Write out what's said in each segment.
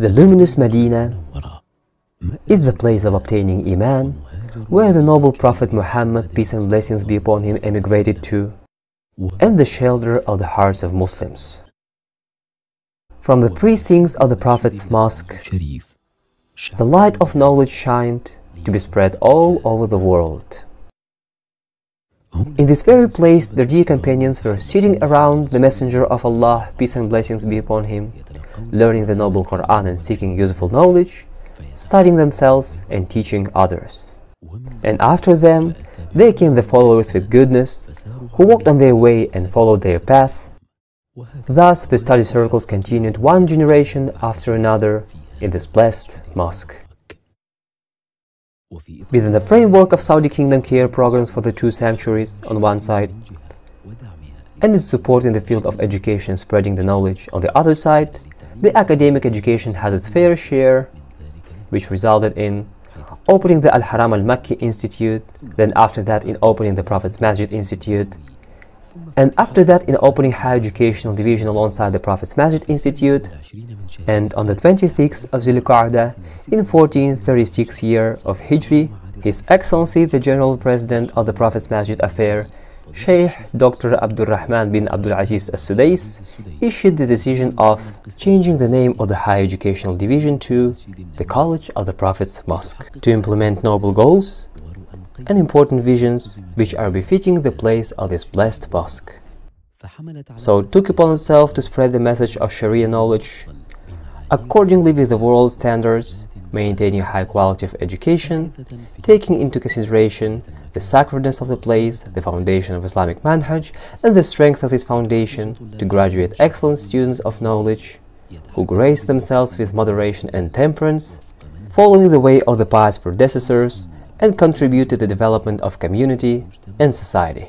The luminous Medina is the place of obtaining Iman, where the noble Prophet Muhammad, peace and blessings be upon him, emigrated to, and the shelter of the hearts of Muslims. From the precincts of the Prophet's mosque, the light of knowledge shined to be spread all over the world. In this very place, their dear companions were sitting around the Messenger of Allah, peace and blessings be upon him, learning the noble Quran and seeking useful knowledge, studying themselves and teaching others. And after them, there came the followers with goodness, who walked on their way and followed their path. Thus, the study circles continued one generation after another in this blessed mosque. Within the framework of Saudi Kingdom care programs for the two sanctuaries on one side, and its support in the field of education spreading the knowledge on the other side, the academic education has its fair share, which resulted in opening the Al-Haram Al-Makki Institute, then after that in opening the Prophet's Masjid Institute, and after that in opening higher educational division alongside the Prophet's Masjid Institute, and on the 26th of Zulqa'dah in 1436 year of Hijri, His Excellency the General President of the Prophet's Masjid Affair, Sheikh Dr. Abdul Rahman bin Abdul Aziz Al-Sudais issued the decision of changing the name of the Higher Educational Division to the College of the Prophet's Mosque to implement noble goals and important visions which are befitting the place of this blessed mosque. So it took upon itself to spread the message of Sharia knowledge accordingly with the world standards, maintaining high quality of education, taking into consideration the sacredness of the place, the foundation of Islamic manhaj, and the strength of this foundation to graduate excellent students of knowledge who grace themselves with moderation and temperance, following the way of the pious predecessors, and contribute to the development of community and society.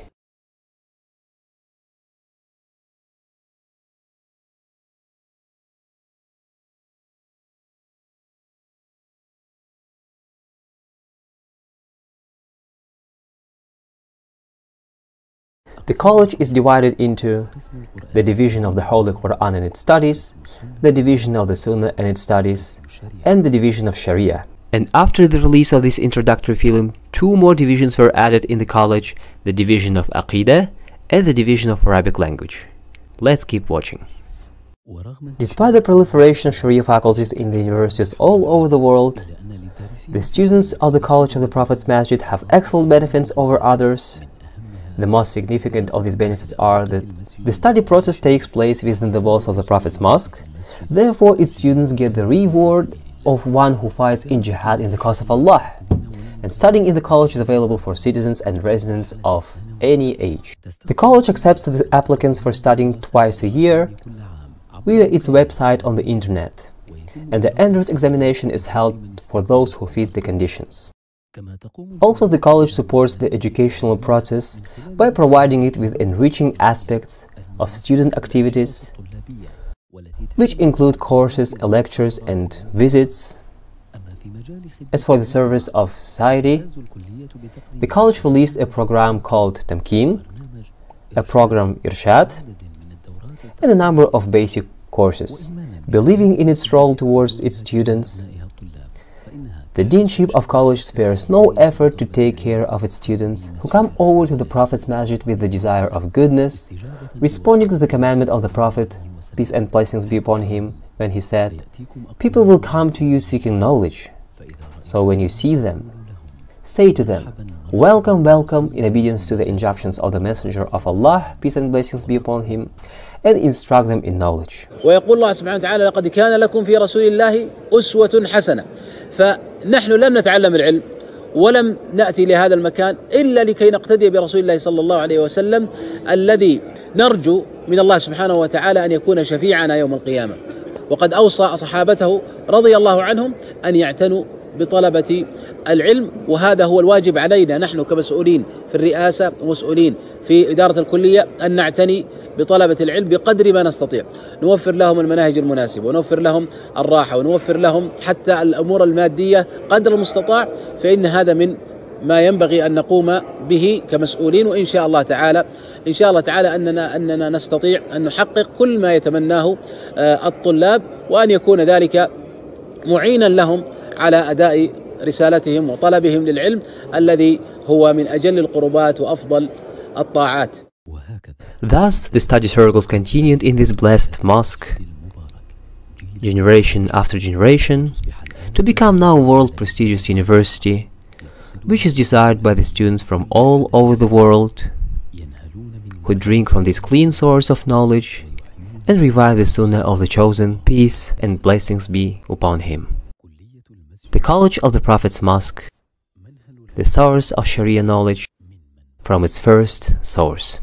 The college is divided into the division of the Holy Quran and its studies, the division of the Sunnah and its studies, and the division of Sharia. And after the release of this introductory film, two more divisions were added in the college, the division of Aqidah and the division of Arabic language. Let's keep watching. Despite the proliferation of Sharia faculties in the universities all over the world, the students of the College of the Prophet's Masjid have excellent benefits over others. The most significant of these benefits are that the study process takes place within the walls of the Prophet's Mosque. Therefore, its students get the reward of one who fights in jihad in the cause of Allah. And studying in the college is available for citizens and residents of any age. The college accepts the applicants for studying twice a year via its website on the internet. And the entrance examination is held for those who fit the conditions. Also, the college supports the educational process by providing it with enriching aspects of student activities, which include courses, lectures, and visits. As for the service of society, the college released a program called Tamkin, a program Irshad, and a number of basic courses, believing in its role towards its students. The deanship of college spares no effort to take care of its students who come over to the Prophet's Masjid with the desire of goodness, responding to the commandment of the Prophet, peace and blessings be upon him, when he said, People will come to you seeking knowledge. So when you see them, say to them, Welcome, welcome, in obedience to the injunctions of the Messenger of Allah, peace and blessings be upon him, and instruct them in knowledge. ويقول الله سبحانه وتعالى لقد كان لكم في رسول الله أسوة حسنة فنحن لم نتعلم العلم ولم نأتي لهذا المكان إلا لكي نقتدي برسول الله صلى الله عليه وسلم الذي نرجو من الله سبحانه وتعالى أن يكون شفيعنا يوم القيامة. وقد أوصى صحابته رضي الله عنهم أن يعتنوا بطلبة العلم وهذا هو الواجب علينا. نحن كمسؤولين في الرئاسة ومسؤولين في إدارة الكلية أن نعتني بطلبة العلم بقدر ما نستطيع نوفر لهم المناهج المناسبة ونوفر لهم الراحة ونوفر لهم حتى الأمور المادية قدر المستطاع فإن هذا من ما ينبغي أن نقوم به كمسؤولين وإن شاء الله تعالى إن شاء الله تعالى أننا أننا نستطيع أن نحقق كل ما يتمناه الطلاب وأن يكون ذلك معينا لهم على أداء رسالتهم وطلبهم للعلم الذي هو من أجل القربات وأفضل الطاعات. Thus, the study circles continued in this blessed mosque, generation after generation, to become now world prestigious university, which is desired by the students from all over the world who drink from this clean source of knowledge and revive the Sunnah of the Chosen, peace and blessings be upon him. The College of the Prophet's Mosque, the source of Sharia knowledge from its first source.